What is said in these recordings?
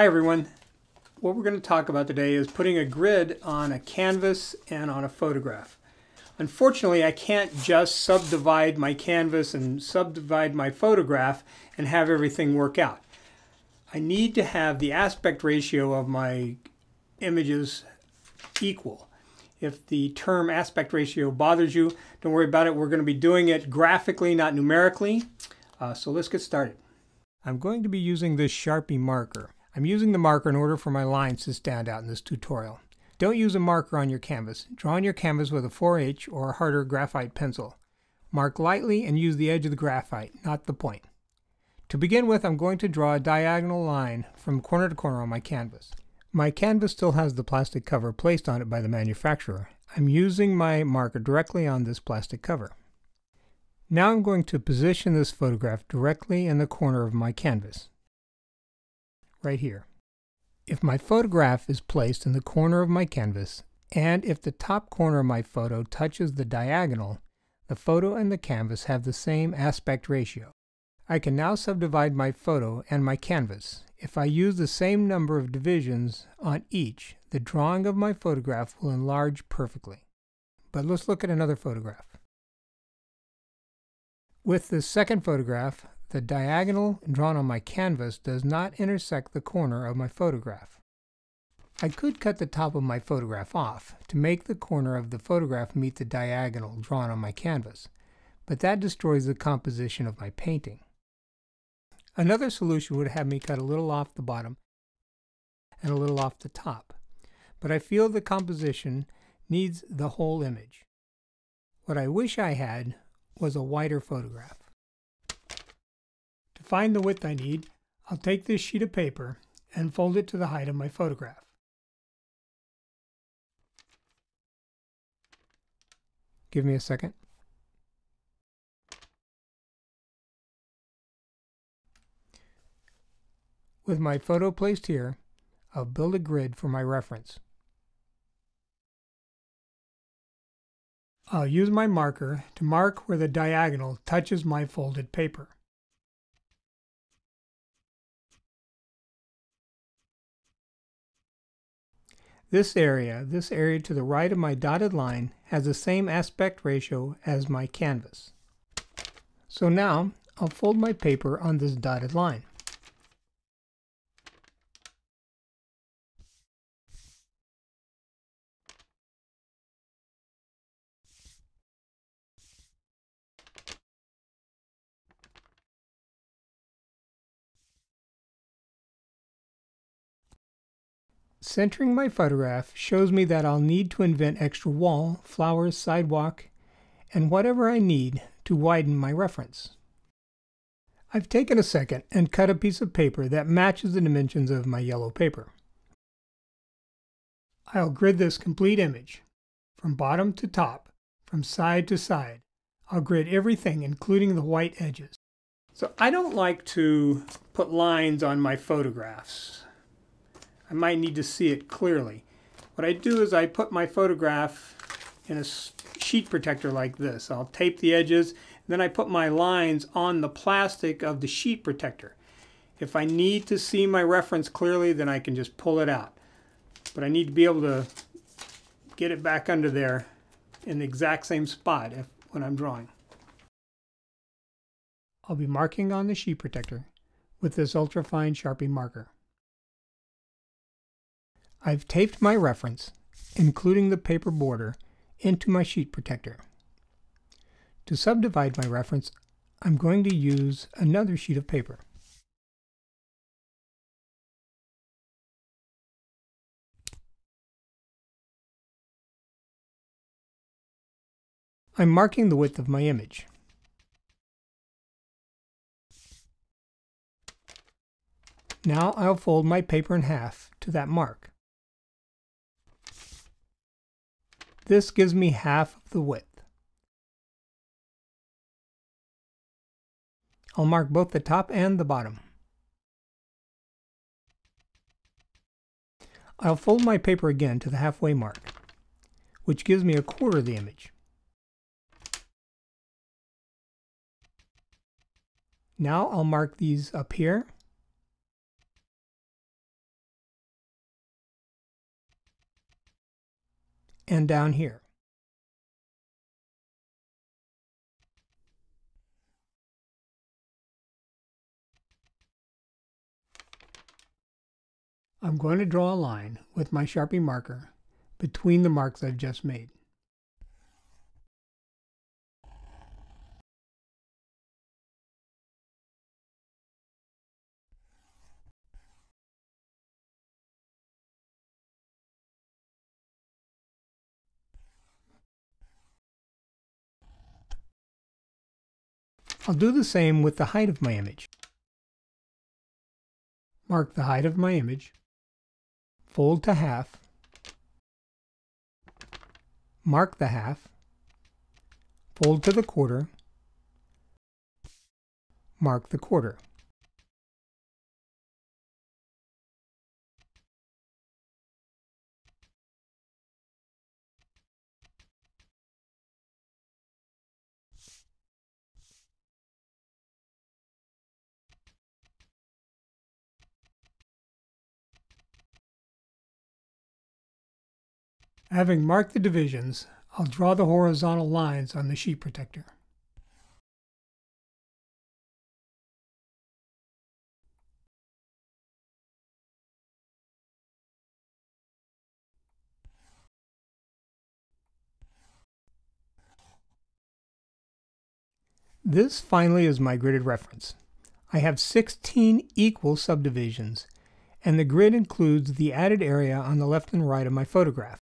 Hi everyone. What we're going to talk about today is putting a grid on a canvas and on a photograph. Unfortunately, I can't just subdivide my canvas and subdivide my photograph and have everything work out. I need to have the aspect ratio of my images equal. If the term aspect ratio bothers you, don't worry about it. We're going to be doing it graphically, not numerically. Uh, so let's get started. I'm going to be using this Sharpie marker. I'm using the marker in order for my lines to stand out in this tutorial. Don't use a marker on your canvas. Draw on your canvas with a 4H or a harder graphite pencil. Mark lightly and use the edge of the graphite, not the point. To begin with, I'm going to draw a diagonal line from corner to corner on my canvas. My canvas still has the plastic cover placed on it by the manufacturer. I'm using my marker directly on this plastic cover. Now I'm going to position this photograph directly in the corner of my canvas right here. If my photograph is placed in the corner of my canvas, and if the top corner of my photo touches the diagonal, the photo and the canvas have the same aspect ratio. I can now subdivide my photo and my canvas. If I use the same number of divisions on each, the drawing of my photograph will enlarge perfectly. But let's look at another photograph. With this second photograph, the diagonal drawn on my canvas does not intersect the corner of my photograph. I could cut the top of my photograph off to make the corner of the photograph meet the diagonal drawn on my canvas, but that destroys the composition of my painting. Another solution would have me cut a little off the bottom and a little off the top, but I feel the composition needs the whole image. What I wish I had was a wider photograph find the width I need, I'll take this sheet of paper and fold it to the height of my photograph. Give me a second. With my photo placed here, I'll build a grid for my reference. I'll use my marker to mark where the diagonal touches my folded paper. This area, this area to the right of my dotted line, has the same aspect ratio as my canvas. So now, I'll fold my paper on this dotted line. Centering my photograph shows me that I'll need to invent extra wall, flowers, sidewalk, and whatever I need to widen my reference. I've taken a second and cut a piece of paper that matches the dimensions of my yellow paper. I'll grid this complete image, from bottom to top, from side to side. I'll grid everything, including the white edges. So I don't like to put lines on my photographs. I might need to see it clearly. What I do is I put my photograph in a sheet protector like this. I'll tape the edges, then I put my lines on the plastic of the sheet protector. If I need to see my reference clearly, then I can just pull it out. But I need to be able to get it back under there in the exact same spot if, when I'm drawing. I'll be marking on the sheet protector with this ultrafine Sharpie marker. I've taped my reference, including the paper border, into my sheet protector. To subdivide my reference, I'm going to use another sheet of paper. I'm marking the width of my image. Now I'll fold my paper in half to that mark. This gives me half of the width. I'll mark both the top and the bottom. I'll fold my paper again to the halfway mark, which gives me a quarter of the image. Now I'll mark these up here and down here. I'm going to draw a line with my Sharpie marker between the marks I've just made. I'll do the same with the height of my image. Mark the height of my image, fold to half, mark the half, fold to the quarter, mark the quarter. Having marked the divisions, I'll draw the horizontal lines on the sheet protector. This finally is my gridded reference. I have 16 equal subdivisions, and the grid includes the added area on the left and right of my photograph.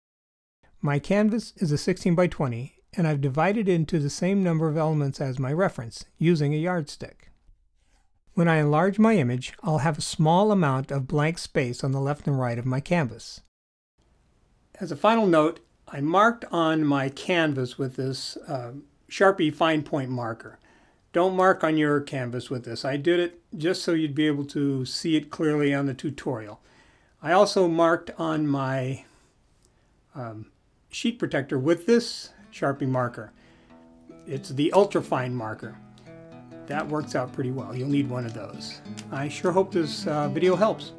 My canvas is a 16 by 20, and I've divided into the same number of elements as my reference, using a yardstick. When I enlarge my image, I'll have a small amount of blank space on the left and right of my canvas. As a final note, I marked on my canvas with this uh, Sharpie fine point marker. Don't mark on your canvas with this. I did it just so you'd be able to see it clearly on the tutorial. I also marked on my um, sheet protector with this Sharpie marker. It's the ultrafine marker. That works out pretty well. You'll need one of those. I sure hope this uh, video helps.